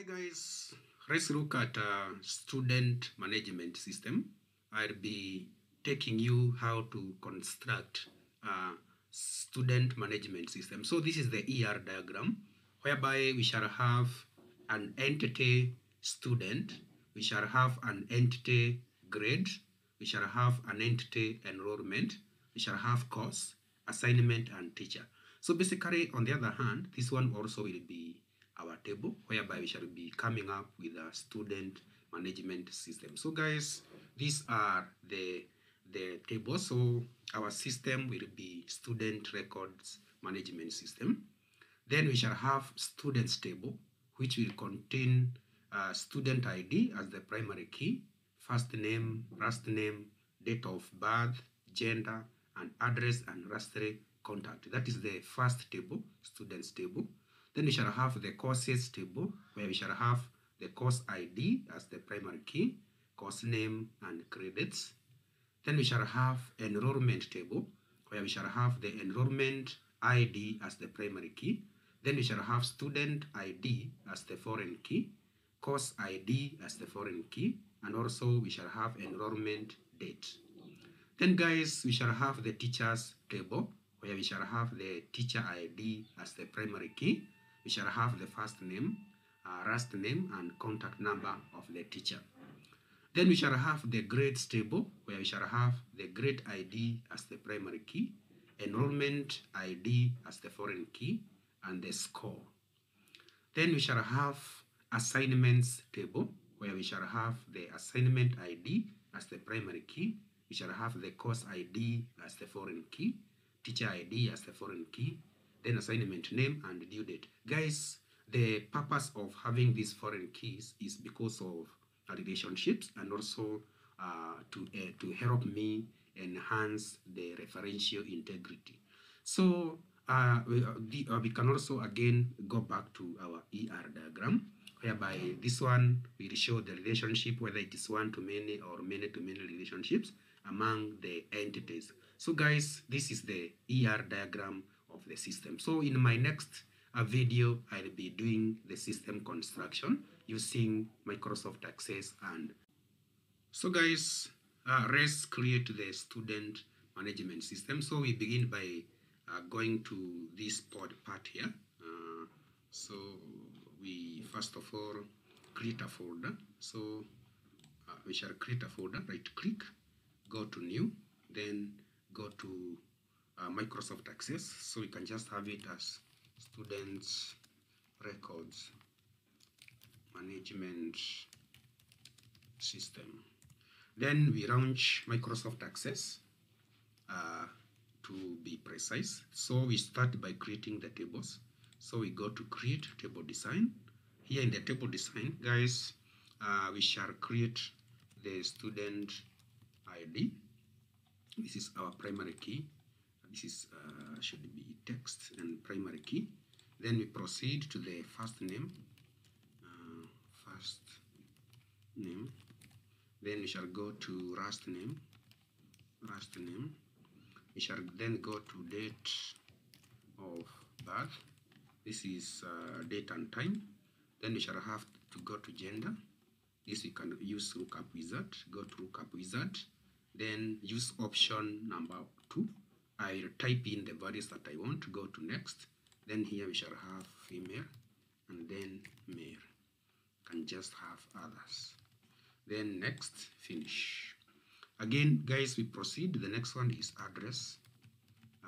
Hi guys, let's look at uh, student management system. I'll be taking you how to construct a student management system. So this is the ER diagram whereby we shall have an entity student, we shall have an entity grade, we shall have an entity enrollment, we shall have course, assignment and teacher. So basically on the other hand, this one also will be our table whereby we shall be coming up with a student management system. So guys, these are the the table. So our system will be student records management system. Then we shall have students table, which will contain uh, student ID as the primary key, first name, last name, date of birth, gender, and address and lastly contact. That is the first table, students table. Then we shall have the courses table where we shall have the course ID as the primary key, course name and credits. Then we shall have enrollment table where we shall have the enrollment ID as the primary key. Then we shall have student ID as the foreign key, course ID as the foreign key, and also we shall have enrollment date. Then guys, we shall have the teachers table where we shall have the teacher ID as the primary key. We shall have the first name, uh, last name, and contact number of the teacher. Then we shall have the grades table where we shall have the grade ID as the primary key, enrollment ID as the foreign key, and the score. Then we shall have assignments table where we shall have the assignment ID as the primary key. We shall have the course ID as the foreign key, teacher ID as the foreign key, then assignment name and due date. Guys, the purpose of having these foreign keys is because of relationships and also uh, to, uh, to help me enhance the referential integrity. So uh, we, uh, the, uh, we can also again go back to our ER diagram whereby this one will show the relationship whether it is one to many or many to many relationships among the entities. So guys, this is the ER diagram the system. So in my next uh, video, I'll be doing the system construction using Microsoft Access and so guys, uh, let's create the student management system. So we begin by uh, going to this pod part here. Uh, so we first of all create a folder. So uh, we shall create a folder, right click, go to new, then go to uh, Microsoft Access. So we can just have it as students records management system. Then we launch Microsoft Access uh, to be precise. So we start by creating the tables. So we go to create table design. Here in the table design, guys, uh, we shall create the student ID. This is our primary key. This is uh, should be text and primary key. Then we proceed to the first name. Uh, first name. Then we shall go to last name. Last name. We shall then go to date of birth. This is uh, date and time. Then we shall have to go to gender. This we can use lookup wizard. Go to lookup wizard. Then use option number two. I'll type in the values that I want. To go to next. Then here we shall have female and then male. Can just have others. Then next, finish. Again, guys, we proceed. The next one is address.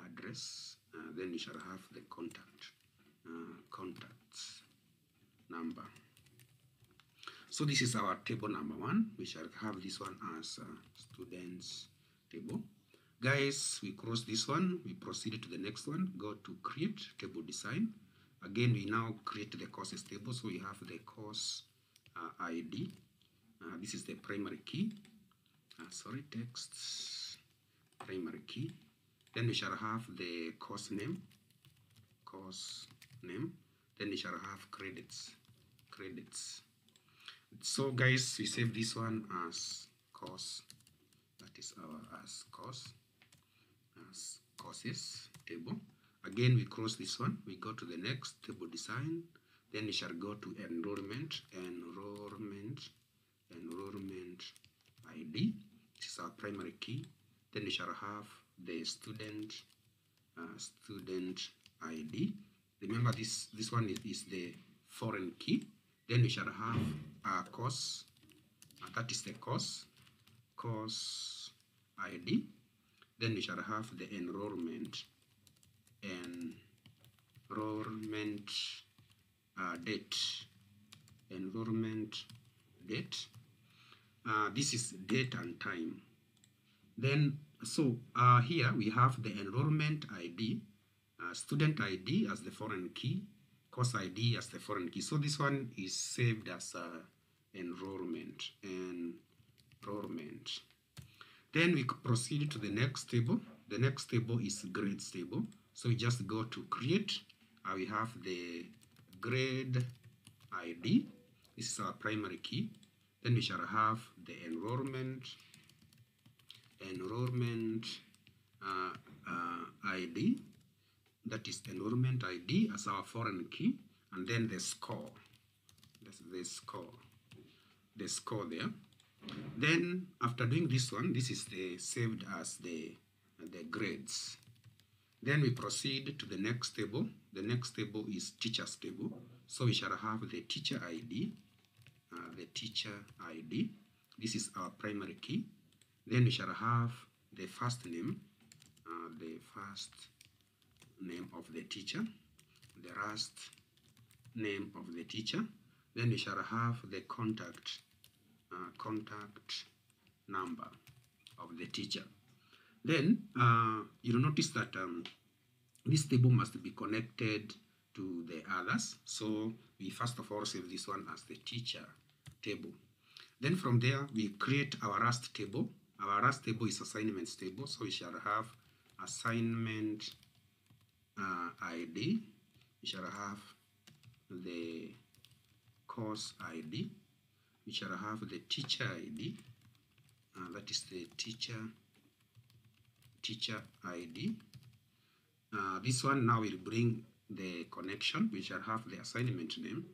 Address. Uh, then we shall have the contact. Uh, contacts number. So this is our table number one. We shall have this one as uh, students table. Guys, we cross this one. We proceed to the next one. Go to create table design. Again, we now create the courses table. So we have the course uh, ID. Uh, this is the primary key. Uh, sorry, text primary key. Then we shall have the course name. Course name. Then we shall have credits. Credits. So guys, we save this one as course. That is our as course. Courses table. Again, we cross this one. We go to the next table design. then we shall go to enrollment, enrollment, enrollment ID. This is our primary key. Then we shall have the student, uh, student ID. Remember this, this one is, is the foreign key. Then we shall have a course, uh, that is the course, course ID. Then we shall have the enrollment, and enrollment uh, date, enrollment date. Uh, this is date and time. Then, so uh, here we have the enrollment ID, uh, student ID as the foreign key, course ID as the foreign key. So this one is saved as uh, enrollment, and enrollment. Then we proceed to the next table. The next table is grades table. So we just go to create. Uh, we have the grade ID. This is our primary key. Then we shall have the enrollment, enrollment uh, uh, ID. That is enrollment ID as our foreign key. And then the score. That's the score. The score there. Then after doing this one, this is the saved as the, the grades. Then we proceed to the next table. The next table is teacher's table. So we shall have the teacher ID, uh, the teacher ID. This is our primary key. Then we shall have the first name, uh, the first name of the teacher, the last name of the teacher. Then we shall have the contact, uh, contact number of the teacher. Then uh, you'll notice that um, this table must be connected to the others. So we first of all save this one as the teacher table. Then from there, we create our last table. Our last table is assignments table. So we shall have assignment uh, ID. We shall have the course ID. We shall have the teacher ID. Uh, that is the teacher teacher ID. Uh, this one now will bring the connection. We shall have the assignment name,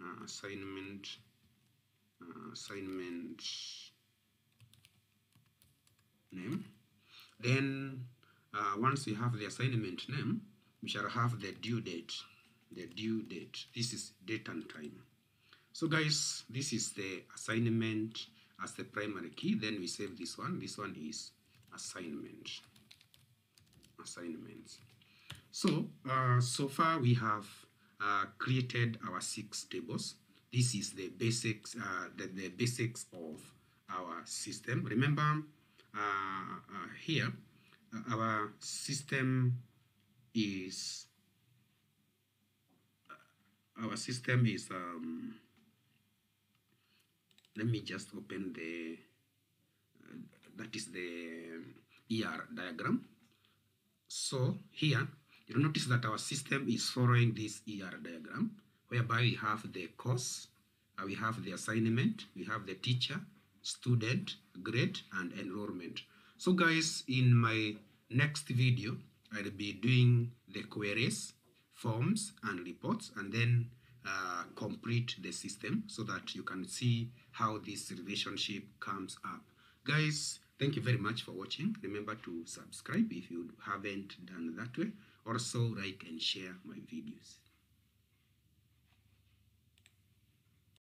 uh, assignment, uh, assignment name. Then uh, once we have the assignment name, we shall have the due date, the due date. This is date and time. So guys, this is the assignment as the primary key. Then we save this one. This one is assignment assignments so uh, so far we have uh, created our six tables this is the basics uh, the, the basics of our system remember uh, uh, here uh, our system is our system is um, let me just open the that is the ER diagram. So here, you'll notice that our system is following this ER diagram, whereby we have the course, uh, we have the assignment, we have the teacher, student, grade, and enrollment. So guys, in my next video, I'll be doing the queries, forms, and reports, and then uh, complete the system so that you can see how this relationship comes up. Guys, Thank you very much for watching. Remember to subscribe if you haven't done that way. Also like and share my videos.